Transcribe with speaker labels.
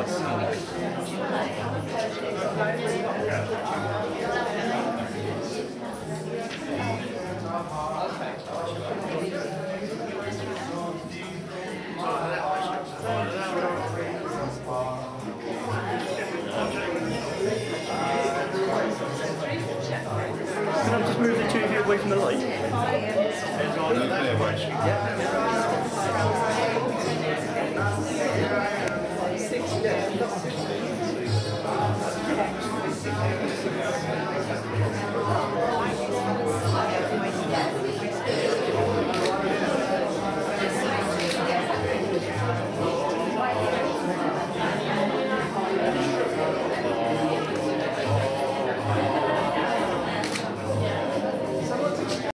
Speaker 1: Can I just move the two of you away from the light? Yeah. Gracias.